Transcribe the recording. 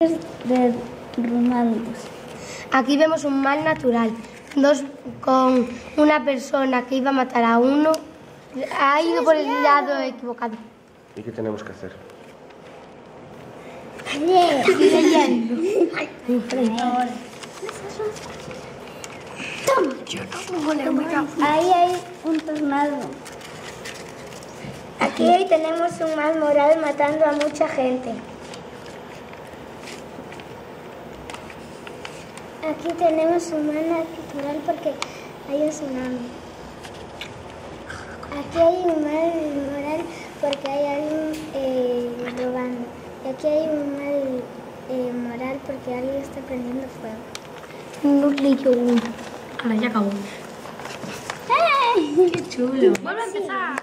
de Ronaldos. Aquí vemos un mal natural. Dos con una persona que iba a matar a uno ha ido por el lado equivocado. ¿Y qué tenemos que hacer? Ahí hay un tornado. Aquí hoy tenemos un mal moral matando a mucha gente. Aquí tenemos un mal natural porque hay un tsunami. Aquí hay un mal moral porque hay alguien eh, robando. Y aquí hay un mal eh, moral porque alguien está prendiendo fuego. Leyó uno. Ahora ya acabó. ¡Qué chulo! ¡Vuelve a empezar!